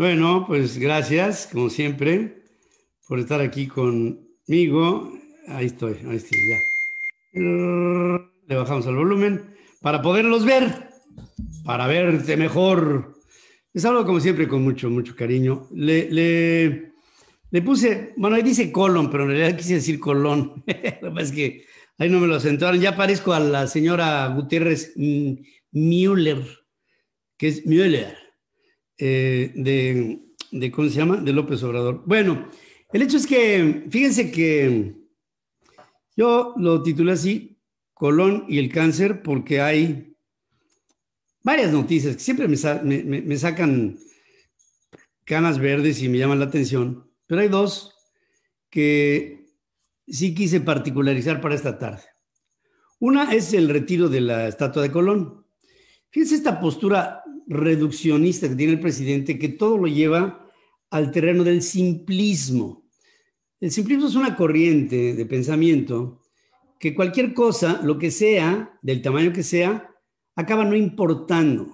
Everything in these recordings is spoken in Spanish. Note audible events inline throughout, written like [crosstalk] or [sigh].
Bueno, pues gracias, como siempre, por estar aquí conmigo. Ahí estoy, ahí estoy, ya. Le bajamos el volumen para poderlos ver, para verte mejor. Les hablo como siempre con mucho, mucho cariño. Le, le, le puse, bueno, ahí dice colon, pero en realidad quise decir colón. [laughs] Lo que pasa es que ahí no me lo acentuaron. Ya parezco a la señora Gutiérrez Müller, que es Müller, eh, de, de, ¿cómo se llama? De López Obrador. Bueno, el hecho es que, fíjense que yo lo titulé así, Colón y el cáncer, porque hay varias noticias que siempre me, me, me sacan canas verdes y me llaman la atención, pero hay dos que sí quise particularizar para esta tarde. Una es el retiro de la estatua de Colón. Fíjense esta postura reduccionista que tiene el presidente, que todo lo lleva al terreno del simplismo. El simplismo es una corriente de pensamiento que cualquier cosa, lo que sea, del tamaño que sea, acaba no importando.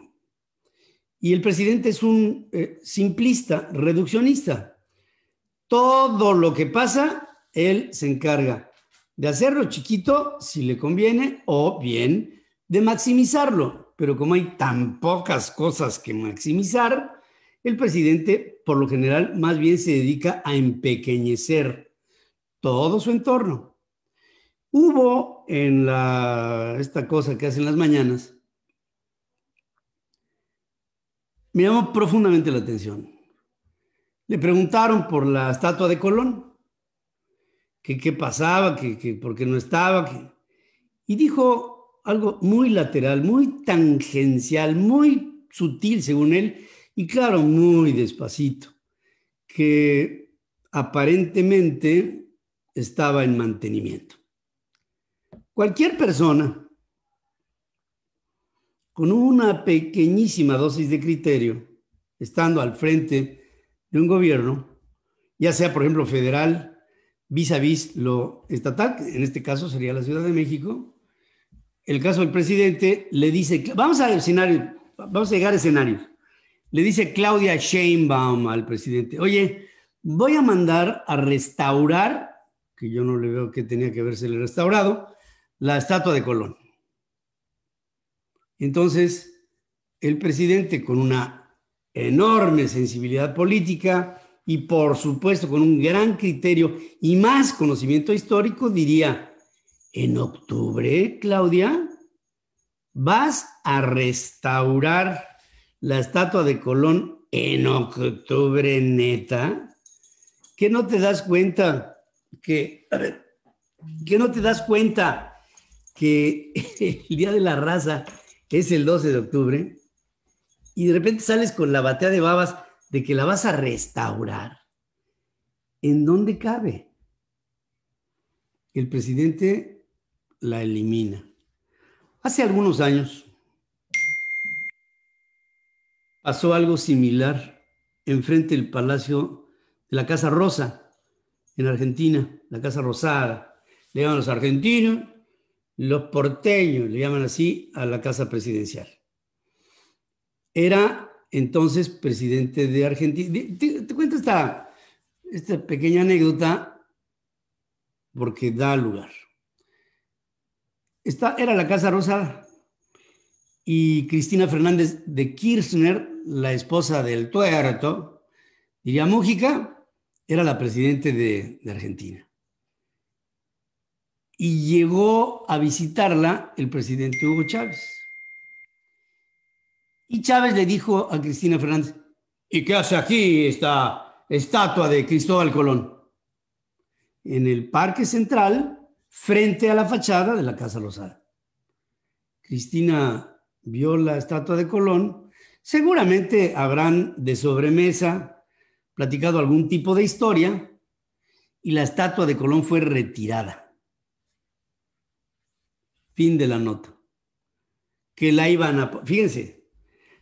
Y el presidente es un eh, simplista, reduccionista. Todo lo que pasa, él se encarga de hacerlo chiquito si le conviene o bien de maximizarlo. Pero como hay tan pocas cosas que maximizar, el presidente por lo general más bien se dedica a empequeñecer todo su entorno. Hubo en esta cosa que hacen las mañanas, me llamó profundamente la atención. Le preguntaron por la estatua de Colón, qué pasaba, que, que por qué no estaba, y dijo algo muy lateral, muy tangencial, muy sutil según él, y claro, muy despacito, que aparentemente estaba en mantenimiento. Cualquier persona con una pequeñísima dosis de criterio, estando al frente de un gobierno, ya sea por ejemplo federal, vis a vis lo estatal, en este caso sería la Ciudad de México, el caso del presidente le dice, vamos a escenario, vamos a llegar a escenario, le dice Claudia Sheinbaum al presidente, oye, voy a mandar a restaurar, que yo no le veo que tenía que verse el restaurado, la estatua de Colón. Entonces, el presidente con una enorme sensibilidad política y por supuesto con un gran criterio y más conocimiento histórico diría, en octubre, Claudia, vas a restaurar la estatua de Colón en octubre, neta, que no te das cuenta que, a ver, que no te das cuenta que [laughs] el Día de la Raza es el 12 de octubre y de repente sales con la batea de babas de que la vas a restaurar. ¿En dónde cabe? El presidente la elimina. Hace algunos años pasó algo similar enfrente del Palacio de la Casa Rosa en Argentina, la Casa Rosada. Le llaman los argentinos los porteños, le llaman así, a la casa presidencial. Era entonces presidente de Argentina. Te, cuento esta, esta pequeña anécdota porque da lugar. Esta era la Casa Rosada y Cristina Fernández de Kirchner, la esposa del tuerto, diría Mújica, era la presidente de Argentina y llegó a visitarla el presidente Hugo Chávez. Y Chávez le dijo a Cristina Fernández, ¿y qué hace aquí esta estatua de Cristóbal Colón? En el Parque Central, frente a la fachada de la Casa Rosada. Cristina vio la estatua de Colón, seguramente habrán de sobremesa platicado algún tipo de historia y la estatua de Colón fue retirada Fin de la nota. Que la iban a... Fíjense,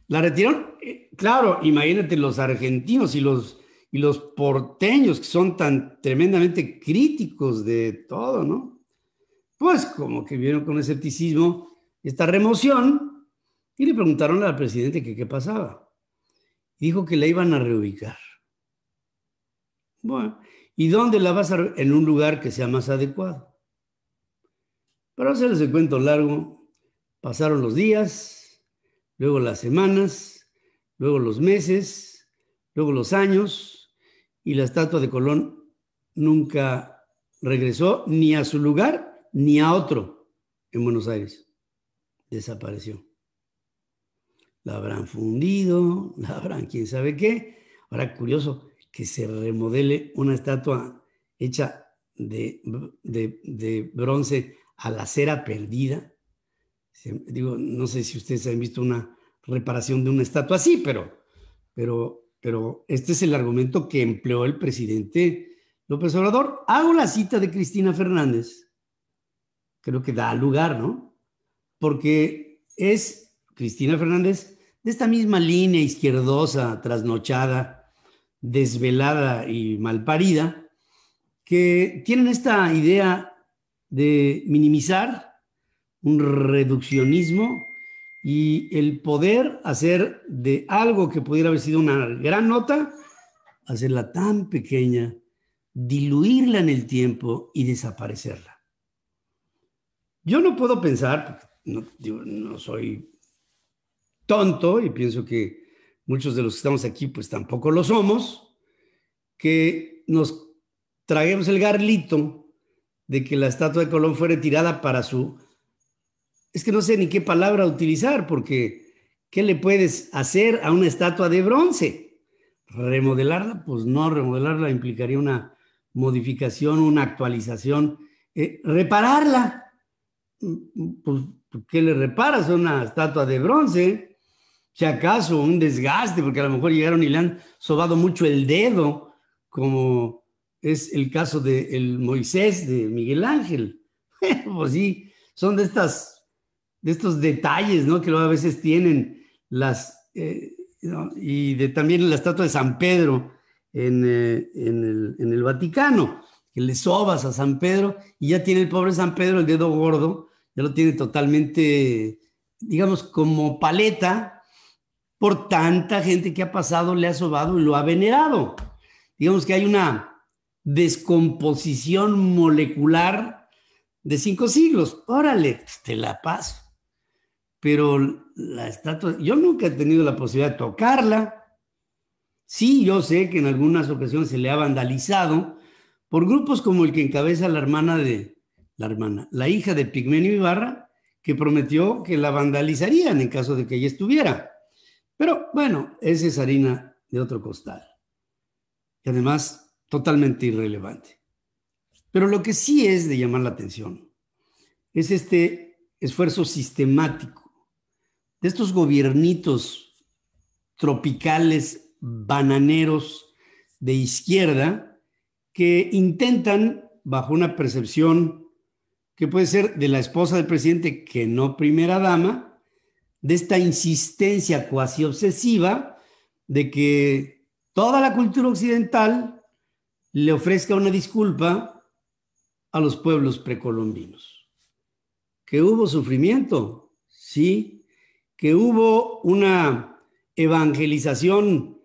la retiraron. Eh, claro, imagínate los argentinos y los, y los porteños que son tan tremendamente críticos de todo, ¿no? Pues como que vieron con escepticismo esta remoción y le preguntaron al presidente que qué pasaba. Dijo que la iban a reubicar. Bueno, ¿y dónde la vas a En un lugar que sea más adecuado. Para hacerles el cuento largo, pasaron los días, luego las semanas, luego los meses, luego los años, y la estatua de Colón nunca regresó ni a su lugar ni a otro en Buenos Aires. Desapareció. La habrán fundido, la habrán quién sabe qué. Ahora, curioso que se remodele una estatua hecha de, de, bronce a la cera perdida. Digo, no sé si ustedes han visto una reparación de una estatua así, pero, pero, pero este es el argumento que empleó el presidente López Obrador. Hago la cita de Cristina Fernández. Creo que da lugar, ¿no? Porque es Cristina Fernández de esta misma línea izquierdosa, trasnochada, desvelada y malparida, que tienen esta idea de minimizar un reduccionismo y el poder hacer de algo que pudiera haber sido una gran nota, hacerla tan pequeña, diluirla en el tiempo y desaparecerla. Yo no puedo pensar, no, no soy tonto y pienso que muchos de los que estamos aquí pues tampoco lo somos, que nos traguemos el garlito de que la estatua de Colón fue retirada para su... Es que no sé ni qué palabra utilizar porque ¿qué le puedes hacer a una estatua de bronce? Remodelarla, pues no, remodelarla implicaría una modificación, una actualización, eh, repararla. Pues, ¿qué le reparas una estatua de bronce? si acaso un desgaste, porque a lo mejor llegaron y le han sobado mucho el dedo, como es el caso de el Moisés de Miguel Ángel. [laughs] pues sí, son de estas, de estos detalles, ¿no? Que a veces tienen las, eh, y de también la estatua de San Pedro en, eh, en, el, en el Vaticano, que le sobas a San Pedro y ya tiene el pobre San Pedro el dedo gordo, ya lo tiene totalmente, digamos, como paleta, por tanta gente que ha pasado, le ha sobado y lo ha venerado. Digamos que hay una descomposición molecular de cinco siglos. Órale, pues, te la paso. Pero la estatua, yo nunca he tenido la posibilidad de tocarla. Sí, yo sé que en algunas ocasiones se le ha vandalizado por grupos como el que encabeza la hermana de la hermana, la hija de Pigmenio Ibarra, que prometió que la vandalizarían en caso de que ella estuviera. Pero bueno, esa es harina de otro costal. Y además, totalmente irrelevante. Pero lo que sí es de llamar la atención es este esfuerzo sistemático de estos gobiernitos tropicales, bananeros de izquierda, que intentan, bajo una percepción que puede ser de la esposa del presidente, que no primera dama, de esta insistencia cuasi obsesiva de que toda la cultura occidental le ofrezca una disculpa a los pueblos precolombinos. Que hubo sufrimiento, sí, que hubo una evangelización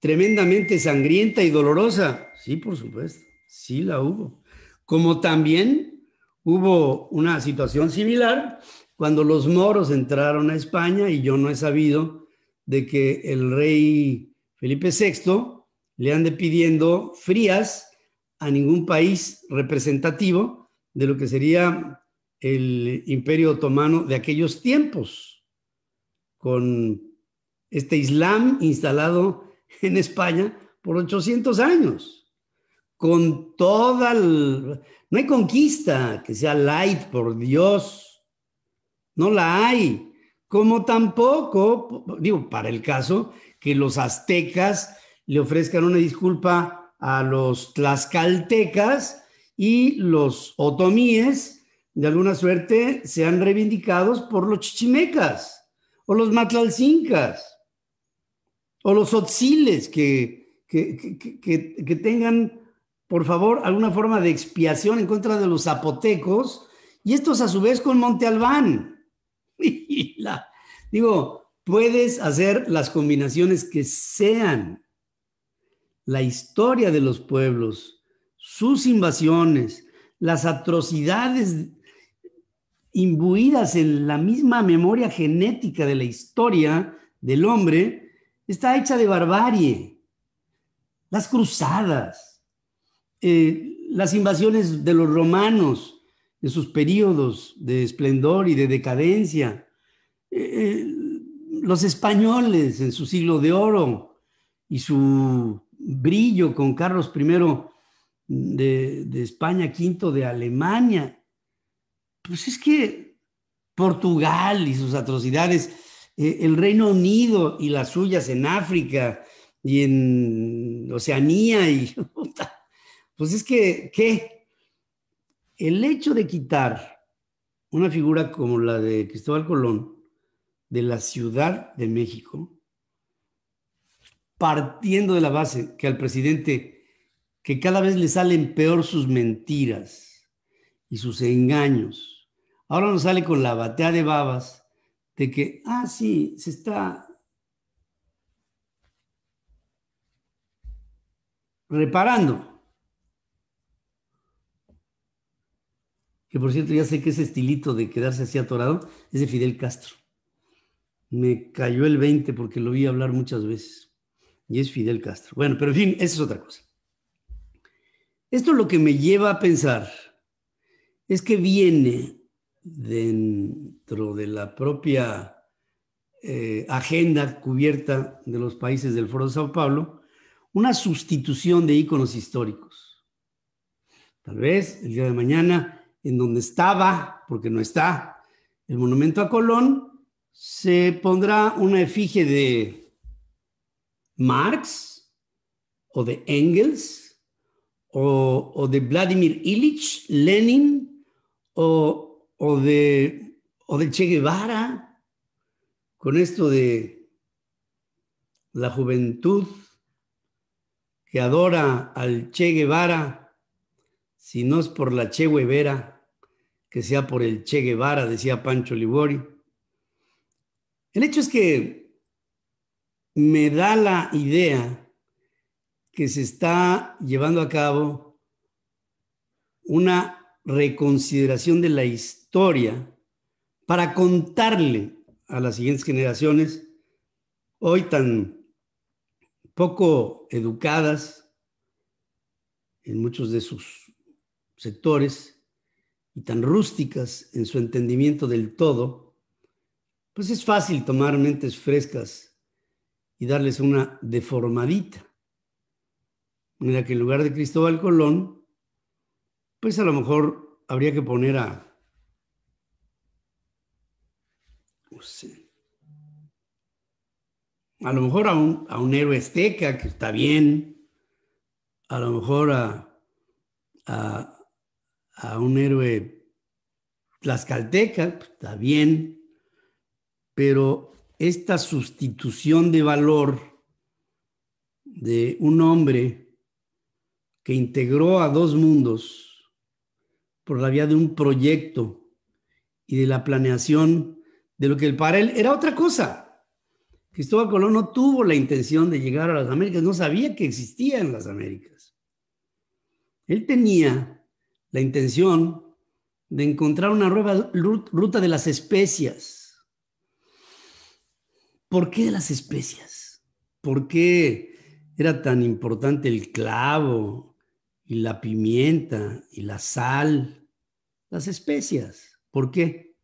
tremendamente sangrienta y dolorosa, sí, por supuesto, sí la hubo. Como también hubo una situación similar cuando los moros entraron a España y yo no he sabido de que el rey Felipe VI le ande pidiendo frías a ningún país representativo de lo que sería el imperio otomano de aquellos tiempos, con este Islam instalado en España por 800 años, con toda... El, no hay conquista que sea light, por Dios, no la hay. Como tampoco, digo, para el caso que los aztecas le ofrezcan una disculpa a los tlaxcaltecas y los otomíes, de alguna suerte, sean reivindicados por los chichimecas o los matlalcincas o los otziles que, que, que, que tengan, por favor, alguna forma de expiación en contra de los zapotecos y estos a su vez con Monte Albán. [laughs] digo, puedes hacer las combinaciones que sean. La historia de los pueblos, sus invasiones, las atrocidades imbuidas en la misma memoria genética de la historia del hombre, está hecha de barbarie. Las cruzadas, eh, las invasiones de los romanos en sus periodos de esplendor y de decadencia, eh, los españoles en su siglo de oro y su brillo con Carlos I de, España, V de Alemania, pues es que Portugal y sus atrocidades, eh, el Reino Unido y las suyas en África y en Oceanía y [laughs] pues es que. El hecho de quitar una figura como la de Cristóbal Colón de la Ciudad de México, partiendo de la base que al presidente, que cada vez le salen peor sus mentiras y sus engaños, Ahora nos sale con la batea de babas de que, ah, sí, se está reparando. Que por cierto, ya sé que ese estilito de quedarse así atorado es de Fidel Castro. Me cayó el 20 porque lo vi hablar muchas veces. Y es Fidel Castro. Bueno, pero en fin, esa es otra cosa. Esto lo que me lleva a pensar es que viene dentro de la propia eh, agenda cubierta de los países del Foro de Sao Paulo, una sustitución de íconos históricos. Tal vez el día de mañana, en donde estaba, porque no está, el monumento a Colón, se pondrá una efigie de Marx o de Engels o, de Vladimir Ilich, Lenin o de, o de Che Guevara, con esto de la juventud que adora al Che Guevara, si no es por la Che Guevara, que sea por el Che Guevara, decía Pancho Libori. El hecho es que me da la idea que se está llevando a cabo una reconsideración de la historia para contarle a las siguientes generaciones, hoy tan poco educadas en muchos de sus sectores y tan rústicas en su entendimiento del todo, pues es fácil tomar mentes frescas y darles una deformadita. Mira que en lugar de Cristóbal Colón, pues a lo mejor habría que poner a, no sé, a lo mejor a un, a un héroe azteca, que está bien, a lo mejor a, a un héroe tlaxcalteca, pues, está bien, pero esta sustitución de valor de un hombre que integró a dos mundos, por la vía de un proyecto y de la planeación de lo que para él era otra cosa. Cristóbal Colón no tuvo la intención de llegar a las Américas, no sabía que existían las Américas. Él tenía la intención de encontrar una nueva ruta de las especias. ¿Por qué de las especias? ¿Por qué era tan importante el clavo, y la pimienta y la sal, las especias. ¿Por qué?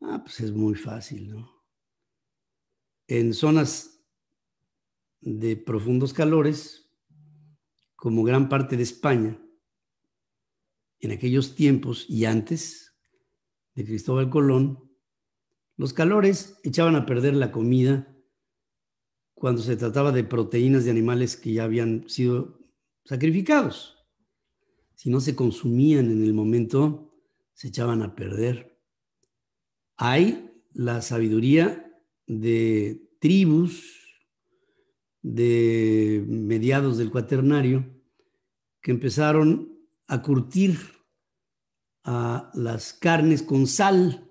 Ah, pues es muy fácil, ¿no? En zonas de profundos calores, como gran parte de España, en aquellos tiempos y antes de Cristóbal Colón, los calores echaban a perder la comida cuando se trataba de proteínas de animales que ya habían sido sacrificados. Si no se consumían en el momento, se echaban a perder. Hay la sabiduría de tribus de mediados del cuaternario que empezaron a curtir a las carnes con sal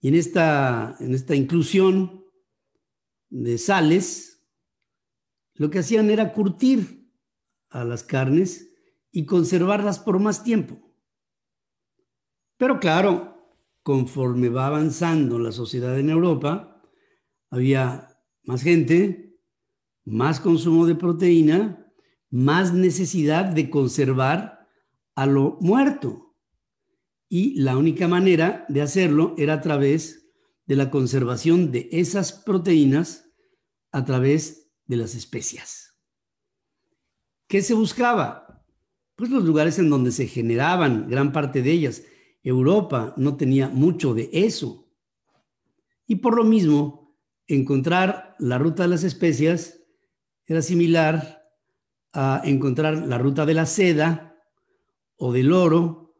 Y en esta, en esta inclusión de sales, lo que hacían era curtir a las carnes y conservarlas por más tiempo. Pero claro, conforme va avanzando la sociedad en Europa, había más gente, más consumo de proteína, más necesidad de conservar a lo muerto. Y la única manera de hacerlo era a través de la conservación de esas proteínas a través de las especias. ¿Qué se buscaba? Pues los lugares en donde se generaban gran parte de ellas. Europa no tenía mucho de eso. Y por lo mismo, encontrar la ruta de las especias era similar a encontrar la ruta de la seda o del oro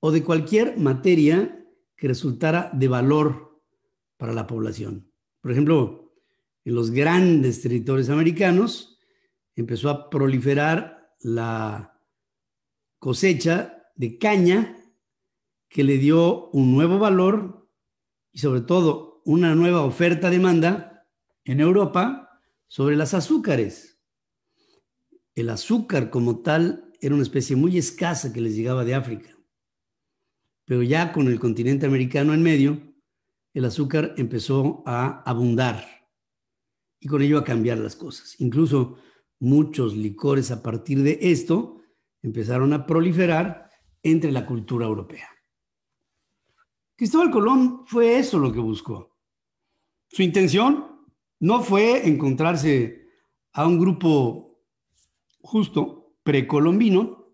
o de cualquier materia que resultara de valor para la población. Por ejemplo, en los grandes territorios americanos empezó a proliferar la cosecha de caña que le dio un nuevo valor y sobre todo una nueva oferta-demanda en Europa sobre las azúcares. El azúcar como tal era una especie muy escasa que les llegaba de África. Pero ya con el continente americano en medio, el azúcar empezó a abundar y con ello a cambiar las cosas. Incluso muchos licores a partir de esto empezaron a proliferar entre la cultura europea. Cristóbal Colón fue eso lo que buscó. Su intención no fue encontrarse a un grupo justo precolombino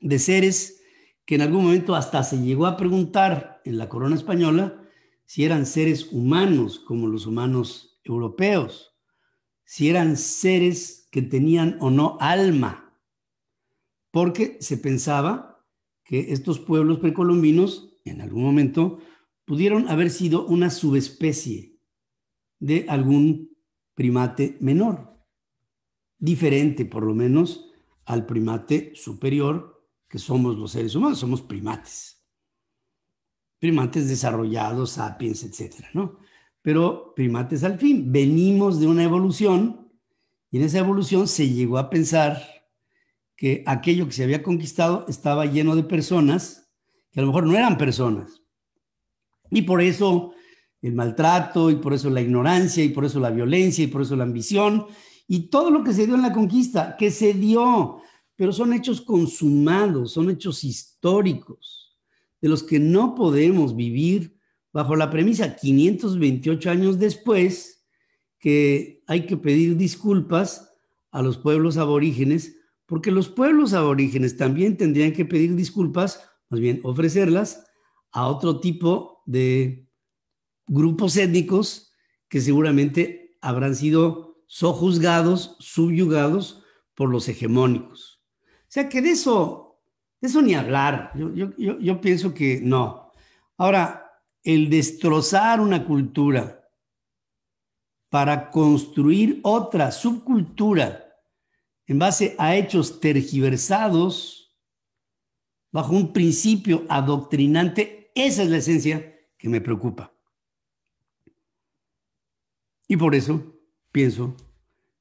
de seres que en algún momento hasta se llegó a preguntar en la corona española si eran seres humanos como los humanos europeos, si eran seres que tenían o no alma, porque se pensaba que estos pueblos precolombinos en algún momento pudieron haber sido una subespecie de algún primate menor, diferente por lo menos al primate superior que somos los seres humanos, somos primates. Primates desarrollados, sapiens, etcétera, ¿no? Pero primates al fin, venimos de una evolución y en esa evolución se llegó a pensar que aquello que se había conquistado estaba lleno de personas que a lo mejor no eran personas. Y por eso el maltrato, y por eso la ignorancia, y por eso la violencia, y por eso la ambición, y todo lo que se dio en la conquista, que se dio, pero son hechos consumados, son hechos históricos, de los que no podemos vivir bajo la premisa 528 años después que hay que pedir disculpas a los pueblos aborígenes, porque los pueblos aborígenes también tendrían que pedir disculpas más bien ofrecerlas a otro tipo de grupos étnicos que seguramente habrán sido sojuzgados, subyugados por los hegemónicos. O sea que de eso, de eso ni hablar. Yo, yo, yo pienso que no. Ahora, el destrozar una cultura para construir otra subcultura en base a hechos tergiversados, bajo un principio adoctrinante, esa es la esencia que me preocupa. Y por eso pienso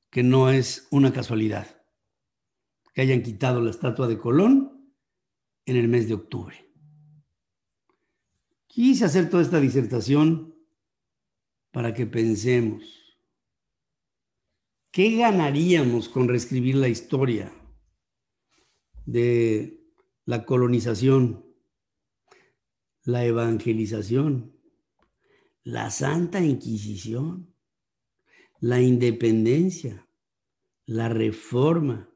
que no es una casualidad que hayan quitado la estatua de Colón en el mes de octubre. Quise hacer toda esta disertación para que pensemos, ¿qué ganaríamos con reescribir la historia de la colonización, la evangelización, la Santa Inquisición, la independencia, la reforma.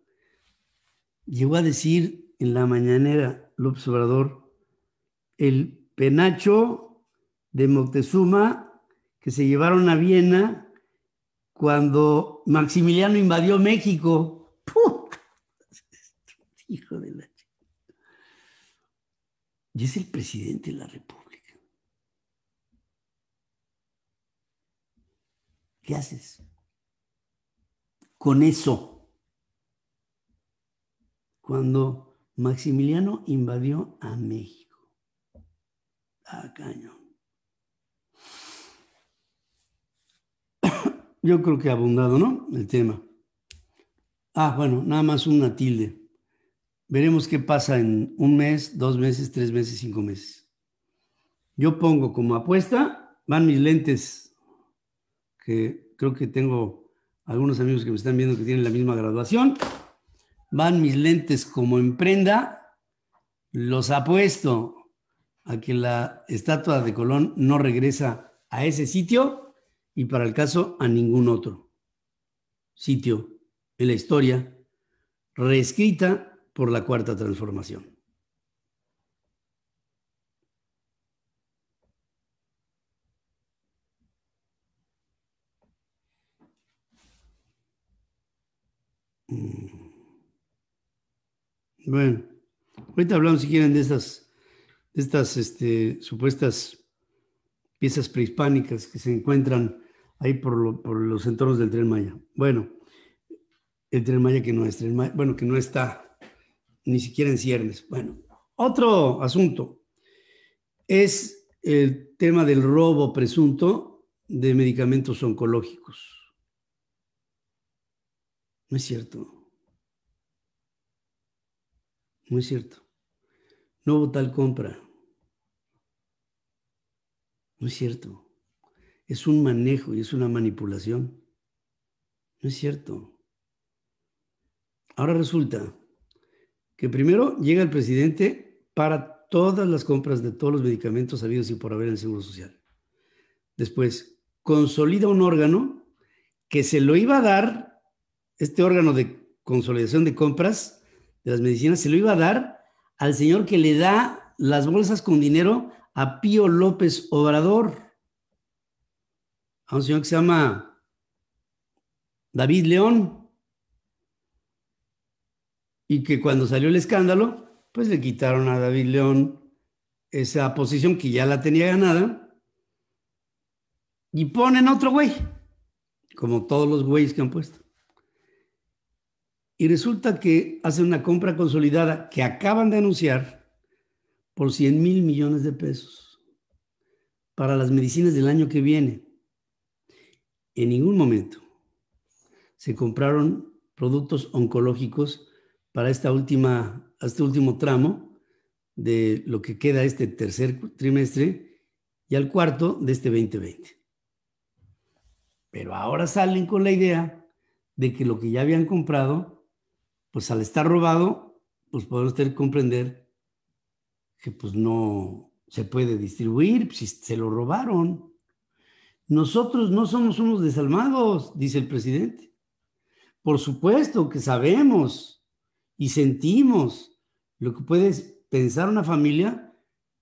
Llegó a decir en la mañanera el observador, el penacho de Moctezuma que se llevaron a Viena cuando Maximiliano invadió México. [laughs] Hijo de la y es el presidente de la República. ¿Qué haces? Con eso, cuando Maximiliano invadió a México, ah, a Caño. [coughs] Yo creo que ha abundado, ¿no? El tema. Ah, bueno, nada más una tilde. Veremos qué pasa en un mes, dos meses, tres meses, cinco meses. Yo pongo como apuesta, van mis lentes que creo que tengo algunos amigos que me están viendo que tienen la misma graduación. Van mis lentes como emprenda, los apuesto a que la estatua de Colón no regresa a ese sitio y para el caso a ningún otro sitio en la historia reescrita por la cuarta transformación. Bueno, ahorita hablamos si quieren de estas, de estas este, supuestas piezas prehispánicas que se encuentran ahí por, por, los entornos del tren Maya. Bueno, el tren Maya que no es tren Maya, bueno, que no está ni siquiera en ciernes. Bueno, otro asunto es el tema del robo presunto de medicamentos oncológicos. No es cierto. Es cierto. No hubo tal compra. No es cierto. Es un manejo y es una manipulación. No es cierto. Ahora resulta que primero llega el presidente para todas las compras de todos los medicamentos habidos y por haber en el Seguro Social. Después, consolida un órgano que se lo iba a dar, este órgano de consolidación de compras de las medicinas, se lo iba a dar al señor que le da las bolsas con dinero a Pío López Obrador, a un señor que se llama David León y que cuando salió el escándalo, pues le quitaron a David León esa posición que ya la tenía ganada y ponen otro güey, como todos los güeyes que han puesto. Y resulta que hacen una compra consolidada que acaban de anunciar por 100 mil millones de pesos para las medicinas del año que viene. En ningún momento se compraron productos oncológicos para esta última, este último tramo de lo que queda este tercer trimestre y al cuarto de este 2020. Pero ahora salen con la idea de que lo que ya habían comprado, pues al estar robado, pues podemos tener comprender que pues no se puede distribuir si se lo robaron. Nosotros no somos unos desalmados, dice el presidente. Por supuesto que sabemos y sentimos lo que puede pensar una familia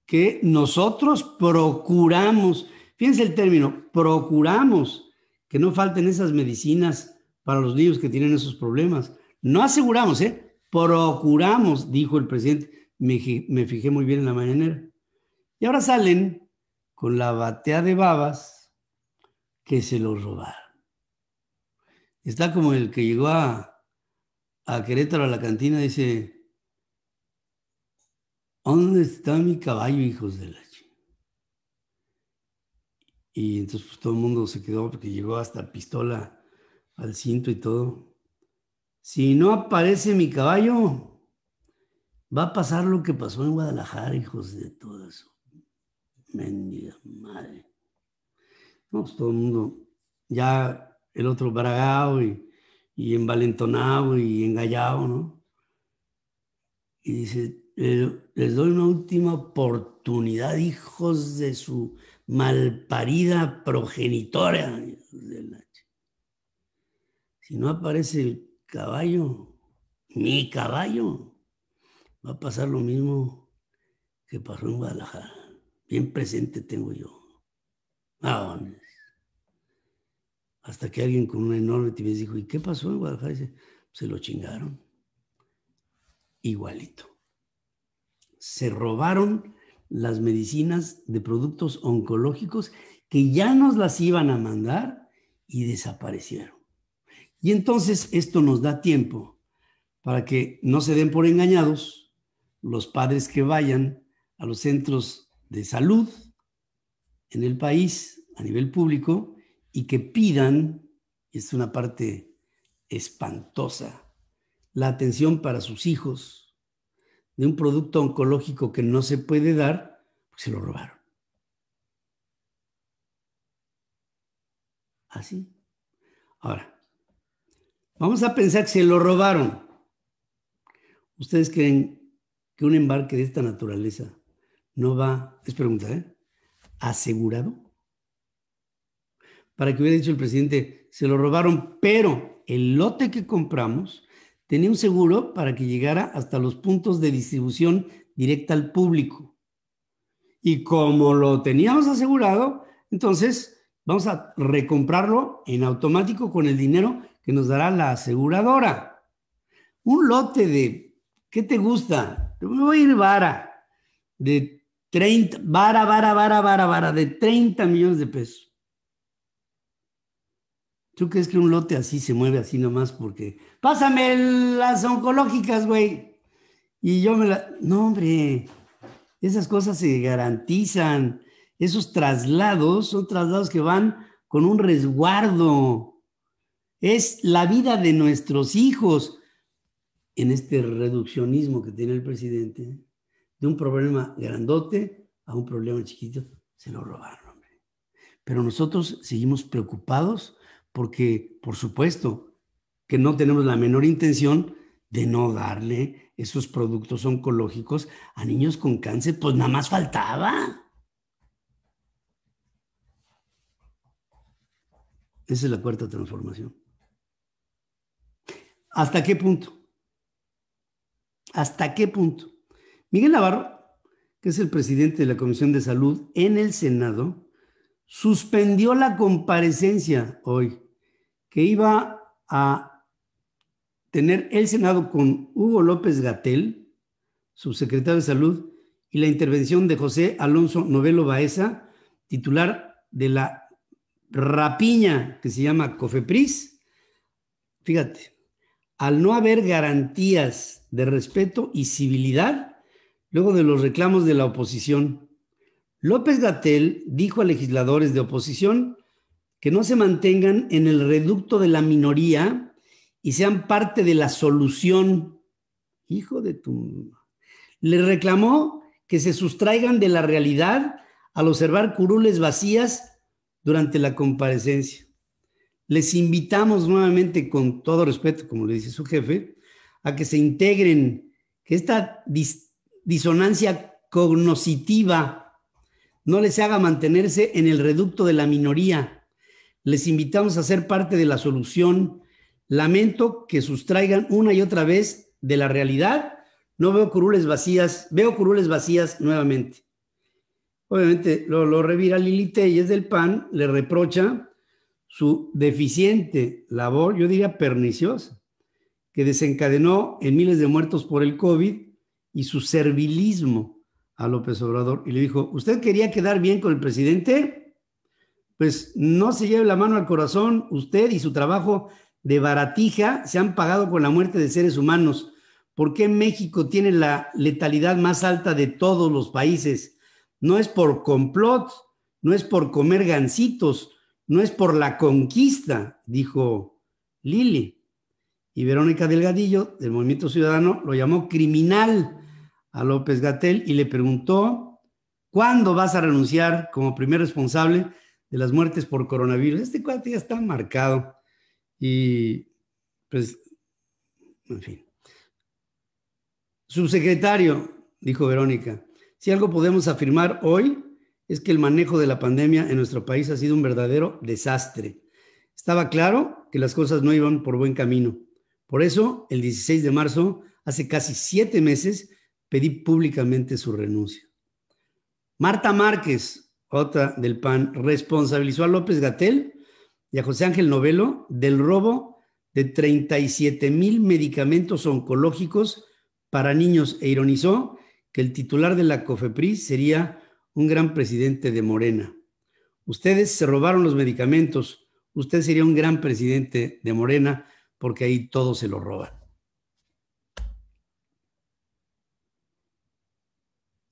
que nosotros procuramos, fíjense el término, procuramos que no falten esas medicinas para los niños que tienen esos problemas. No aseguramos, ¿eh? Procuramos, dijo el presidente. Me, fijé muy bien en la mañanera. Y ahora salen con la batea de babas que se los robaron. Está como el que llegó a, Querétaro a la cantina, dice, ¿dónde está mi caballo, hijos de la Y entonces pues, todo el mundo se quedó porque llegó hasta pistola al cinto y todo. Si no aparece mi caballo, va a pasar lo que pasó en Guadalajara, hijos de todo eso. Mendiga madre. No, pues todo el mundo, ya el otro bragao y y envalentonado y engallado, ¿no? Y dice, les doy una última oportunidad, hijos de su malparida progenitora. Si no aparece el caballo, mi caballo, va a pasar lo mismo que pasó en Guadalajara. Bien presente tengo yo. Ah, hasta que alguien con una enorme timidez dijo, ¿y qué pasó en Guadalajara? dice, se lo chingaron. Igualito. Se robaron las medicinas de productos oncológicos que ya nos las iban a mandar y desaparecieron. Y entonces esto nos da tiempo para que no se den por engañados los padres que vayan a los centros de salud en el país a nivel público y que pidan y es una parte espantosa, la atención para sus hijos de un producto oncológico que no se puede dar, pues se lo robaron. Así. Ahora, vamos a pensar que se lo robaron. ¿Ustedes creen que un embarque de esta naturaleza no va, es pregunta, ¿eh? ¿Asegurado? Para que hubiera dicho el presidente, se lo robaron, pero el lote que compramos tenía un seguro para que llegara hasta los puntos de distribución directa al público. Y como lo teníamos asegurado, entonces vamos a recomprarlo en automático con el dinero que nos dará la aseguradora. Un lote de, ¿qué te gusta? Me voy a ir vara, de 30, vara, vara, vara, vara, vara, de 30 millones de pesos. ¿Tú crees que un lote así se mueve así nomás porque, pásame las oncológicas, güey? Y yo me la... No, hombre, esas cosas se garantizan. Esos traslados son traslados que van con un resguardo. Es la vida de nuestros hijos en este reduccionismo que tiene el presidente, de un problema grandote a un problema chiquito, se lo robaron, hombre. Pero nosotros seguimos preocupados porque, por supuesto, que no tenemos la menor intención de no darle esos productos oncológicos a niños con cáncer, pues nada más faltaba. Esa es la cuarta transformación. ¿Hasta qué punto? ¿Hasta qué punto? Miguel Navarro, que es el presidente de la Comisión de Salud en el Senado, suspendió la comparecencia hoy que iba a tener el Senado con Hugo López Gatel, subsecretario de Salud, y la intervención de José Alonso Novelo Baeza, titular de la rapiña que se llama COFEPRIS. Fíjate, al no haber garantías de respeto y civilidad, luego de los reclamos de la oposición, López Gatel dijo a legisladores de oposición que no se mantengan en el reducto de la minoría y sean parte de la solución. Hijo de tu... Le reclamó que se sustraigan de la realidad al observar curules vacías durante la comparecencia. Les invitamos nuevamente, con todo respeto, como le dice su jefe, a que se integren, que esta disonancia cognoscitiva no les haga mantenerse en el reducto de la minoría les invitamos a ser parte de la solución. Lamento que sustraigan una y otra vez de la realidad. No veo curules vacías, veo curules vacías nuevamente. Obviamente lo, lo revira Lili Telles del PAN, le reprocha su deficiente labor, yo diría perniciosa, que desencadenó en miles de muertos por el COVID y su servilismo a López Obrador. Y le dijo, ¿usted quería quedar bien con el presidente? pues no se lleve la mano al corazón, usted y su trabajo de baratija se han pagado con la muerte de seres humanos. ¿Por qué México tiene la letalidad más alta de todos los países? No es por complot, no es por comer gancitos, no es por la conquista, dijo Lili. Y Verónica Delgadillo, del Movimiento Ciudadano, lo llamó criminal a López Gatel y le preguntó, ¿cuándo vas a renunciar como primer responsable de las muertes por coronavirus. Este cuate ya está marcado y pues, en fin. Subsecretario, dijo Verónica, si algo podemos afirmar hoy es que el manejo de la pandemia en nuestro país ha sido un verdadero desastre. Estaba claro que las cosas no iban por buen camino. Por eso, el 16 de marzo, hace casi siete meses, pedí públicamente su renuncia. Marta Márquez, otra del PAN, responsabilizó a López Gatel y a José Ángel Novelo del robo de 37 mil medicamentos oncológicos para niños e ironizó que el titular de la COFEPRIS sería un gran presidente de Morena. Ustedes se robaron los medicamentos. Usted sería un gran presidente de Morena porque ahí todo se lo roban.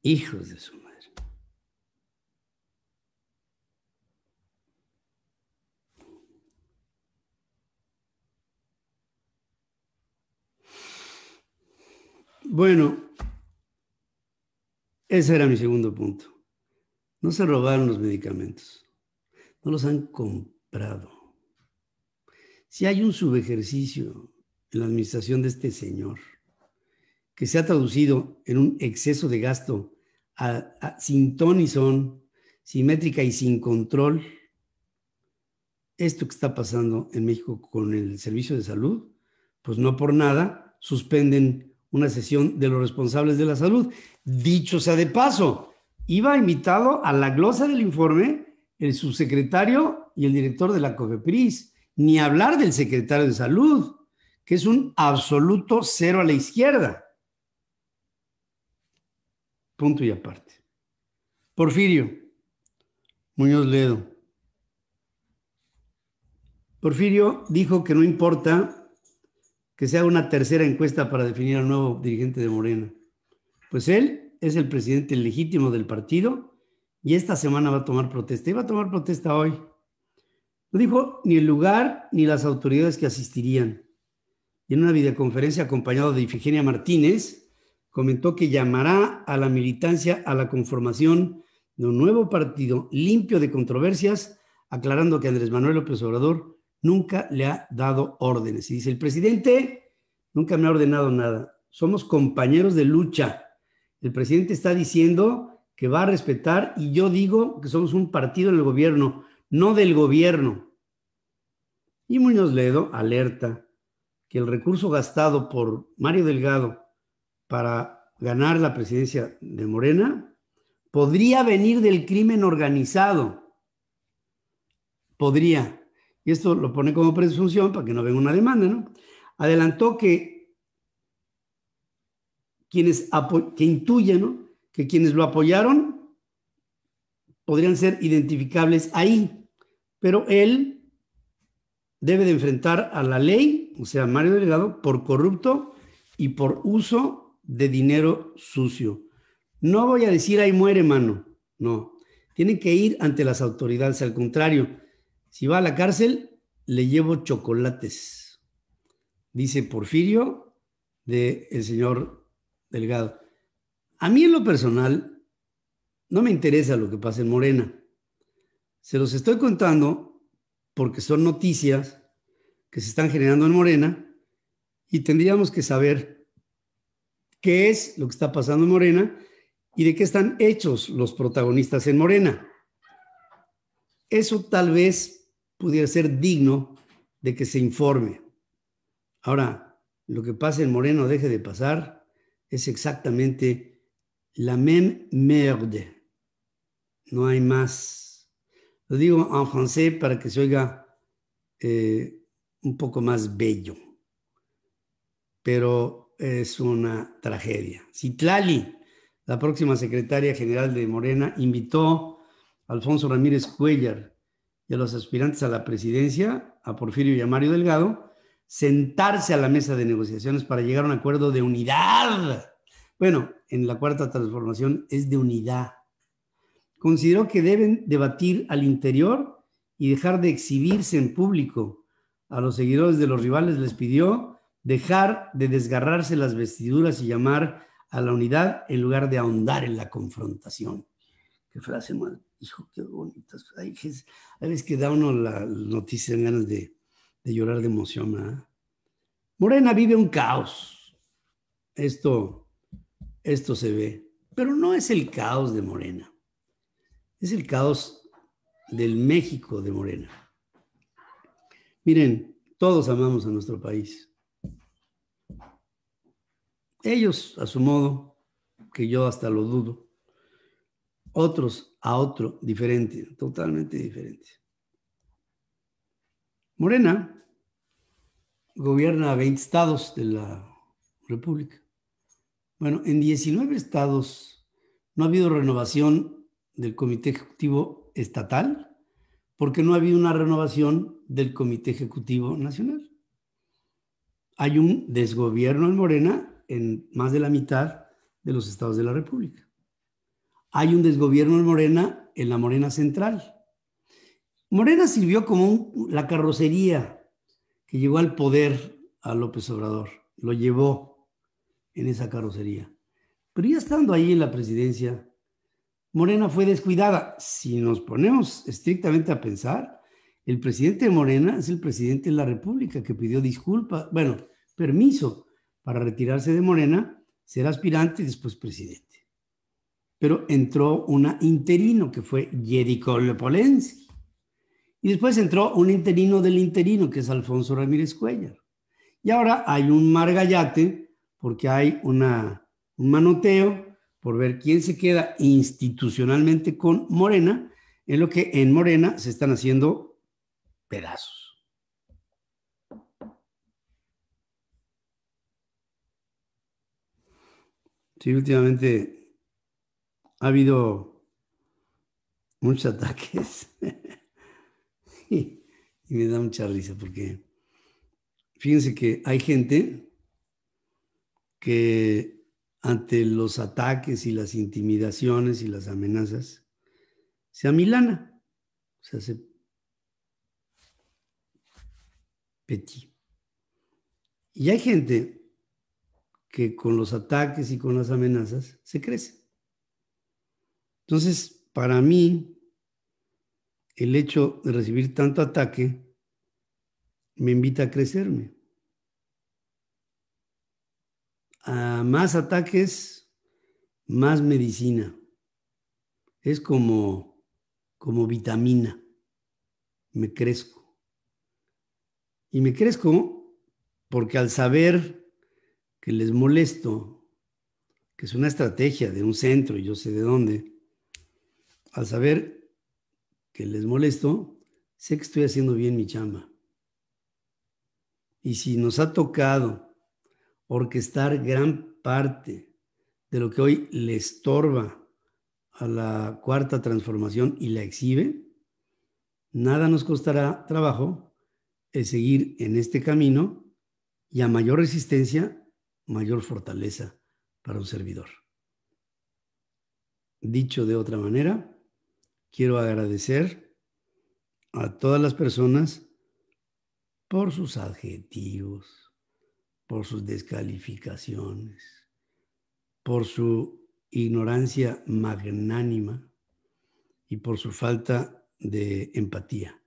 Hijos de su madre. Bueno, ese era mi segundo punto. No se robaron los medicamentos, no los han comprado. Si hay un subejercicio en la administración de este señor, que se ha traducido en un exceso de gasto sin ton y son, simétrica y sin control, esto que está pasando en México con el servicio de salud, pues no por nada suspenden una sesión de los responsables de la salud. Dicho sea de paso, iba invitado a la glosa del informe el subsecretario y el director de la COFEPRIS, ni hablar del secretario de salud, que es un absoluto cero a la izquierda. Punto y aparte. Porfirio, Muñoz Ledo. Porfirio dijo que no importa que sea una tercera encuesta para definir al nuevo dirigente de Morena. Pues él es el presidente legítimo del partido y esta semana va a tomar protesta. Va a tomar protesta hoy. No dijo ni el lugar ni las autoridades que asistirían. Y en una videoconferencia acompañado de Ifigenia Martínez, comentó que llamará a la militancia a la conformación de un nuevo partido limpio de controversias, aclarando que Andrés Manuel López Obrador nunca le ha dado órdenes. Y dice, el presidente nunca me ha ordenado nada. Somos compañeros de lucha. El presidente está diciendo que va a respetar y yo digo que somos un partido en el gobierno, no del gobierno. Y Muñoz Ledo alerta que el recurso gastado por Mario Delgado para ganar la presidencia de Morena podría venir del crimen organizado. Podría y esto lo pone como presunción para que no venga una demanda, ¿no? Adelantó que quienes que intuyen, ¿no? Que quienes lo apoyaron podrían ser identificables ahí, pero él debe de enfrentar a la ley, o sea, Mario Delgado, por corrupto y por uso de dinero sucio. No voy a decir ahí muere, mano, no. Tienen que ir ante las autoridades, al contrario si va a la cárcel, le llevo chocolates, dice Porfirio de el señor Delgado. A mí en lo personal no me interesa lo que pasa en Morena. Se los estoy contando porque son noticias que se están generando en Morena y tendríamos que saber qué es lo que está pasando en Morena y de qué están hechos los protagonistas en Morena. Eso tal vez pudiera ser digno de que se informe. Ahora, lo que pasa en Moreno deje de pasar es exactamente la même merde. No hay más. Lo digo en francés para que se oiga eh, un poco más bello. Pero es una tragedia. Citlali, la próxima secretaria general de Morena, invitó a Alfonso Ramírez Cuellar, de los aspirantes a la presidencia, a Porfirio y a Mario Delgado, sentarse a la mesa de negociaciones para llegar a un acuerdo de unidad. Bueno, en la cuarta transformación es de unidad. Consideró que deben debatir al interior y dejar de exhibirse en público. A los seguidores de los rivales les pidió dejar de desgarrarse las vestiduras y llamar a la unidad en lugar de ahondar en la confrontación. Qué frase más hijo, qué bonitas. Hay, veces que da uno la noticia en ganas de, llorar de emoción. Morena vive un caos. Esto, esto se ve. Pero no es el caos de Morena. Es el caos del México de Morena. Miren, todos amamos a nuestro país. Ellos, a su modo, que yo hasta lo dudo otros a otro diferente, totalmente diferente. Morena gobierna 20 estados de la República. Bueno, en 19 estados no ha habido renovación del Comité Ejecutivo Estatal porque no ha habido una renovación del Comité Ejecutivo Nacional. Hay un desgobierno en Morena en más de la mitad de los estados de la República hay un desgobierno en Morena, en la Morena Central. Morena sirvió como la carrocería que llegó al poder a López Obrador, lo llevó. en esa carrocería. Pero ya estando ahí en la presidencia, Morena fue descuidada. Si nos ponemos estrictamente a pensar, el presidente de Morena es el presidente de la República que pidió disculpas, bueno, permiso para retirarse de Morena, ser aspirante y después presidente. Pero entró una interino que fue Jericho Lepolensky. Y después entró un interino del interino que es Alfonso Ramírez Cuellar. Y ahora hay un margallate porque hay un manoteo por ver quién se queda institucionalmente con Morena, en lo que en Morena se están haciendo pedazos. Sí, últimamente ha habido muchos ataques [laughs] [laughs] y me da mucha risa porque fíjense que hay gente que ante los ataques y las intimidaciones y las amenazas se amilana, se hace petit. Y hay gente que con los ataques y con las amenazas se crece. Entonces, para mí, el hecho de recibir tanto ataque me invita a crecerme. A más ataques, más medicina. Es como, como vitamina. Me crezco. Y me crezco porque al saber que les molesto, que es una estrategia de un centro, y yo sé de dónde, al saber que les molesto, sé que estoy haciendo bien mi chamba. Y si nos ha tocado orquestar gran parte de lo que hoy le estorba a la cuarta transformación y la exhibe, nada nos costará trabajo el seguir en este camino y a mayor resistencia mayor fortaleza para un servidor. Dicho de otra manera, quiero agradecer a todas las personas por sus adjetivos, por sus descalificaciones, por su ignorancia magnánima y por su falta de empatía.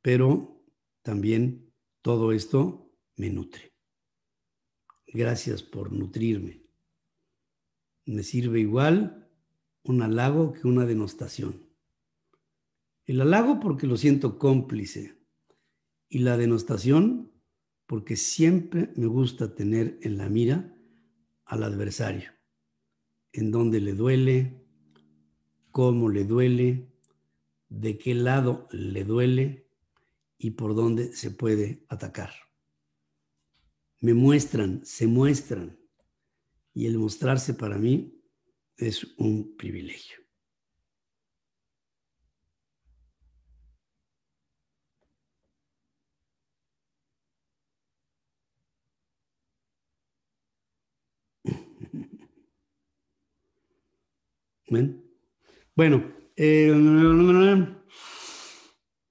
Pero también todo esto me nutre. Gracias por nutrirme. Me sirve igual un halago que una denostación. El halago porque lo siento cómplice y la denostación porque siempre me gusta tener en la mira al adversario, en dónde le duele, cómo le duele, de qué lado le duele y por dónde se puede atacar me muestran, se muestran. Y el mostrarse para mí es un privilegio. [laughs] Bueno, eh,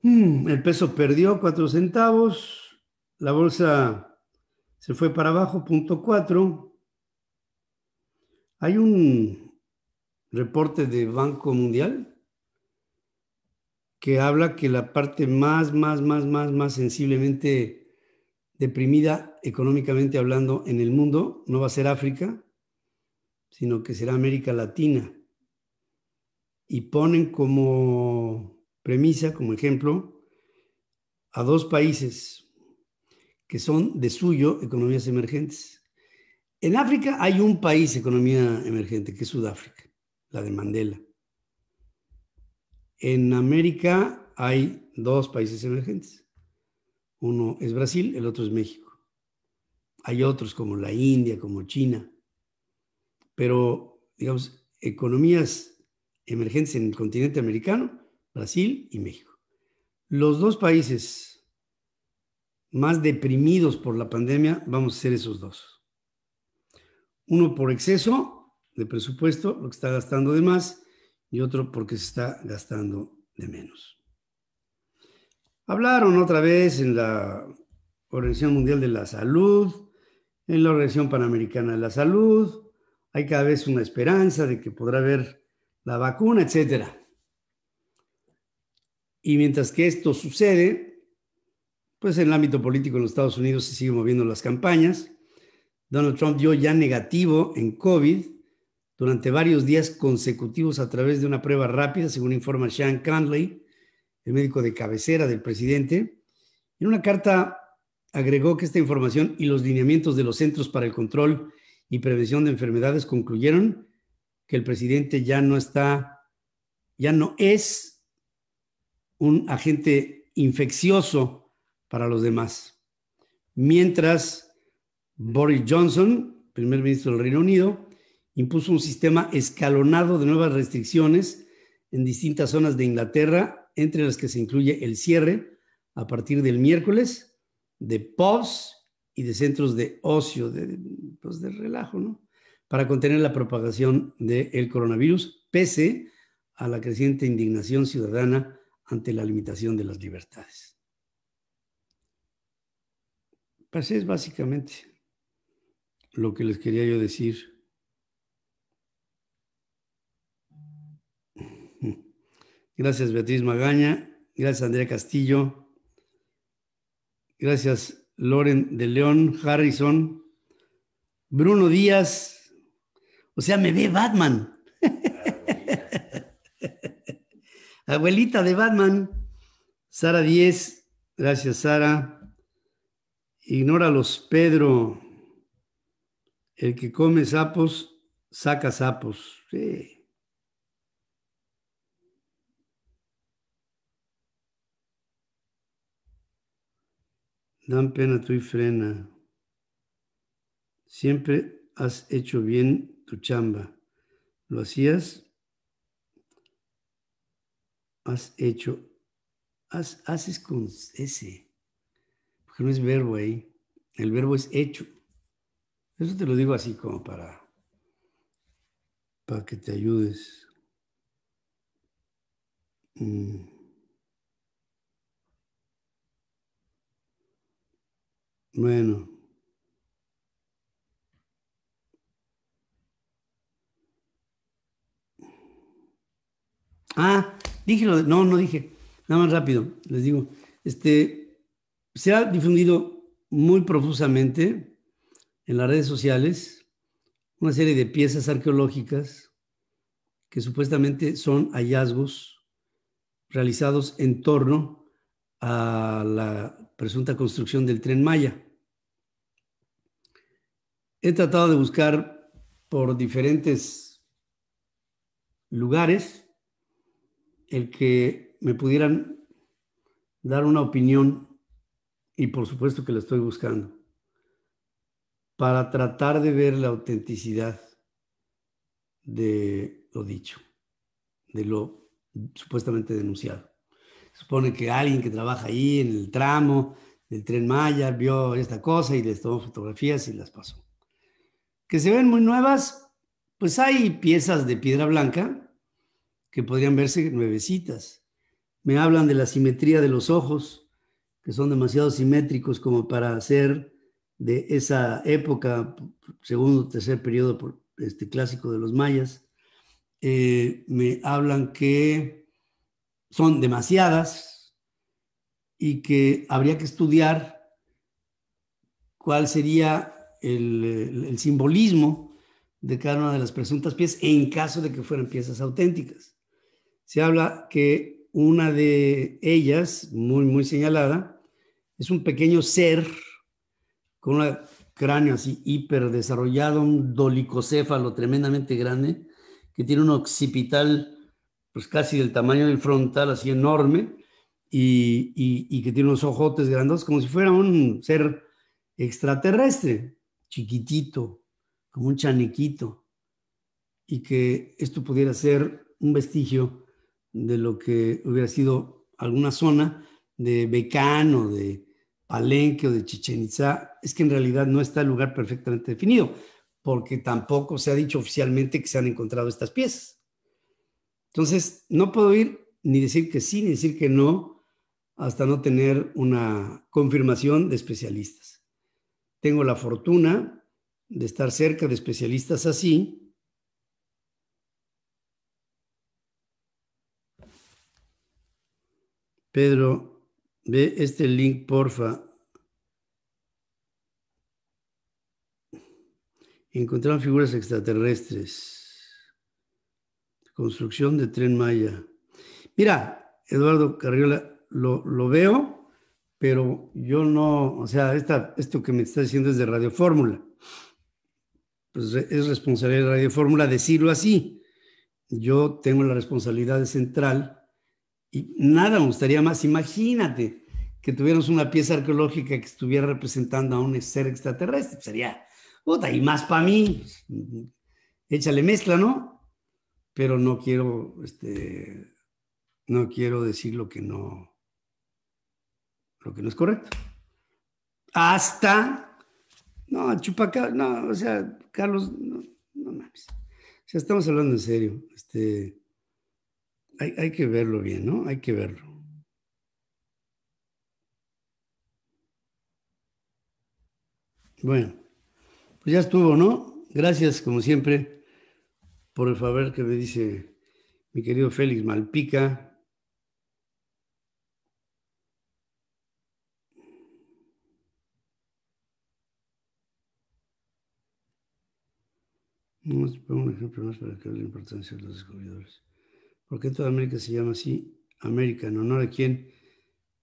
mm, el peso perdió cuatro centavos, la bolsa se fue para abajo, punto 4. Hay un reporte de Banco Mundial que habla que la parte más, más, más, más, más sensiblemente deprimida económicamente hablando en el mundo no va a ser África, sino que será América Latina. Y ponen como premisa, como ejemplo, a dos países, que son de suyo economías emergentes. En África hay un país economía emergente, que es Sudáfrica, la de Mandela. En América hay dos países emergentes. Uno es Brasil, el otro es México. Hay otros como la India, como China. Pero, digamos, economías emergentes en el continente americano, Brasil y México. Los dos países más deprimidos por la pandemia vamos a ser esos dos. Uno por exceso de presupuesto, lo que está gastando de más, y otro porque se está gastando de menos. Hablaron otra vez en la Organización Mundial de la Salud en la Organización Panamericana de la Salud, hay cada vez una esperanza de que podrá haber la vacuna, etc. Y mientras que esto sucede, pues en el ámbito político en los Estados Unidos se siguen moviendo las campañas. Donald Trump dio ya negativo en COVID durante varios días consecutivos a través de una prueba rápida, según informa Sean Conley, el médico de cabecera del presidente. En una carta agregó que esta información y los lineamientos de los Centros para el Control y Prevención de Enfermedades concluyeron que el presidente ya no está, ya no es un agente infeccioso para los demás. Mientras Boris Johnson, primer ministro del Reino Unido, impuso un sistema escalonado de nuevas restricciones en distintas zonas de Inglaterra, entre las que se incluye el cierre a partir del miércoles de pubs y de centros de ocio, de, pues de relajo, ¿no? Para contener la propagación del coronavirus, pese a la creciente indignación ciudadana ante la limitación de las libertades. Pues es básicamente lo que les quería yo decir. Gracias Beatriz Magaña, gracias Andrea Castillo, gracias Loren de León, Harrison, Bruno Díaz, o sea, me ve Batman. [laughs] Abuelita de Batman, Sara Díez, gracias Sara. Ignóralos, Pedro. El que come sapos, saca sapos. Sí. Dan pena tú y frena. Siempre has hecho bien tu chamba. Lo hacías, has hecho, has, haces con ese, porque no es verbo ahí, el verbo es hecho. Eso te lo digo así como para, para que te ayudes. Mm. Bueno. Ah, dije lo de, no, no dije, nada más rápido, les digo, este, se ha difundido muy profusamente en las redes sociales una serie de piezas arqueológicas que supuestamente son hallazgos realizados en torno a la presunta construcción del tren Maya. He tratado de buscar por diferentes lugares el que me pudieran dar una opinión, y por supuesto que la estoy buscando, para tratar de ver la autenticidad de lo dicho, de lo supuestamente denunciado. Supone que alguien que trabaja ahí en el tramo del tren Maya vio esta cosa y les tomó fotografías y las pasó. Que se ven muy nuevas, pues hay piezas de piedra blanca que podrían verse nuevecitas. Me hablan de la simetría de los ojos, que son demasiado simétricos como para ser de esa época, segundo tercer periodo este, clásico de los mayas. Eh, me hablan que son demasiadas y que habría que estudiar cuál sería el, simbolismo de cada una de las presuntas piezas en caso de que fueran piezas auténticas. Se habla que una de ellas, muy, muy señalada, es un pequeño ser con un cráneo así hiper desarrollado, un dolicocéfalo tremendamente grande, que tiene un occipital pues casi del tamaño del frontal, así enorme, y, y que tiene unos ojotes grandes, como si fuera un ser extraterrestre, chiquitito, como un chaniquito, y que esto pudiera ser un vestigio de lo que hubiera sido alguna zona de Becán o de Palenque o de Chichen Itza, es que en realidad no está el lugar perfectamente definido, porque tampoco se ha dicho oficialmente que se han encontrado estas piezas. Entonces, no puedo ir ni decir que sí, ni decir que no, hasta no tener una confirmación de especialistas. tengo la fortuna de estar cerca de especialistas así. Pedro, ve este link, porfa. Encontraron figuras extraterrestres. Construcción de tren Maya. Mira, Eduardo Carriola, lo, lo veo, pero yo no, o sea, esta, esto que me está diciendo es de Radio Fórmula. Pues es responsabilidad de Radio Fórmula decirlo así. Yo tengo la responsabilidad central y nada me gustaría más. Imagínate que tuviéramos una pieza arqueológica que estuviera representando a un ser extraterrestre. Sería, puta, y más para mí. Échale mezcla, ¿no? Pero no quiero, este, no quiero decir lo que no, lo que no es correcto. Hasta, no, chupaca, no, o sea, Carlos, no, no mames. O sea, estamos hablando en serio. Este, hay, hay que verlo bien, ¿no? Hay que verlo. Bueno, pues ya estuvo, ¿no? Gracias, como siempre, por el favor que me dice mi querido Félix Malpica. Vamos a poner un ejemplo más para que vean la importancia de los descubridores. ¿Por qué toda América se llama así? América, en honor a quién?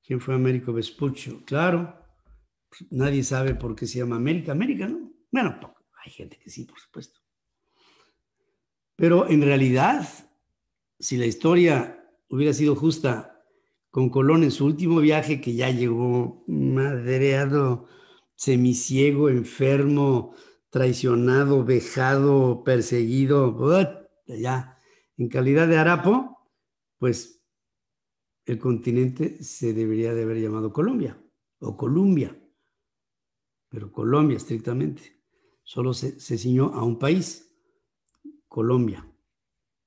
¿Quién fue Américo Vespuccio? Claro, pues, nadie sabe por qué se llama América, América, ¿no? Bueno, hay gente que sí, por supuesto. Pero en realidad, si la historia hubiera sido justa con Colón en su último viaje, que ya llegó madreado, semiciego, enfermo, traicionado, vejado, perseguido, ya en calidad de harapo, pues el continente se debería de haber llamado Colombia o Columbia, pero Colombia estrictamente. Solo se, se ciñó a un país, Colombia,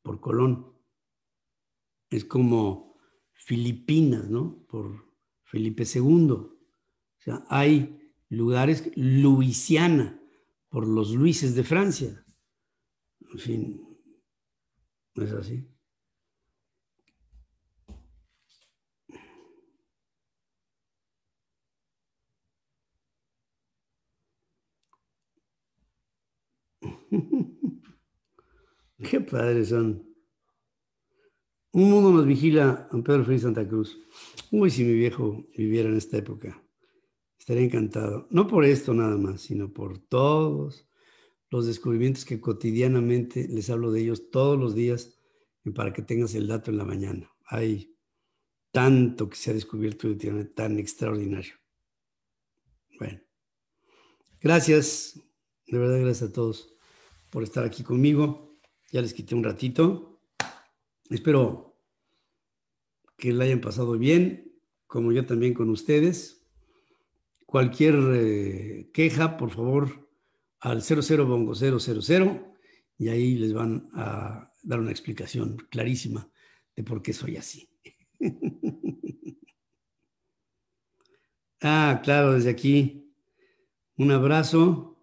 por Colón. Es como Filipinas, ¿no? Por Felipe II. O sea, hay lugares, Luisiana, por los Luises de Francia. En fin, ¿no es así? [laughs] Qué padres son. Un mundo nos vigila a Pedro Félix Santa Cruz. Uy, si mi viejo viviera en esta época. Estaría encantado. No por esto nada más, sino por todos los descubrimientos que cotidianamente les hablo de ellos todos los días para que tengas el dato en la mañana. Hay tanto que se ha descubierto últimamente, tan extraordinario. Bueno, gracias, de verdad gracias a todos por estar aquí conmigo. Ya les quité un ratito. Espero que la hayan pasado bien, como yo también con ustedes. Cualquier eh, queja, por favor, al 00 bongo 000 y ahí les van a dar una explicación clarísima de por qué soy así. [laughs] ah, claro, desde aquí un abrazo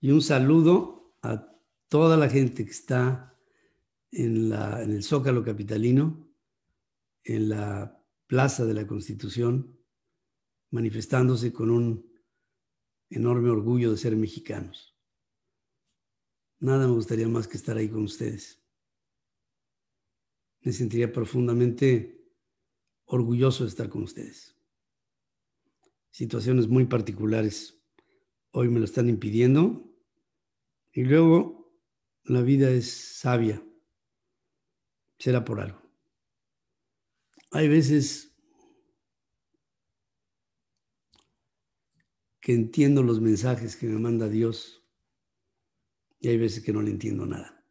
y un saludo a toda la gente que está en, el Zócalo Capitalino, en la Plaza de la Constitución manifestándose con un enorme orgullo de ser mexicanos. Nada me gustaría más que estar ahí con ustedes. Me sentiría profundamente orgulloso de estar con ustedes. Situaciones muy particulares hoy me lo están impidiendo y luego la vida es sabia. Será por algo. Hay veces que entiendo los mensajes que me manda Dios y hay veces que no le entiendo nada.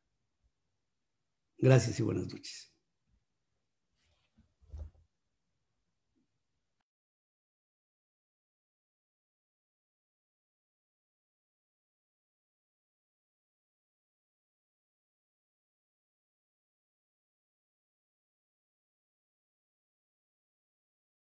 Gracias y buenas noches.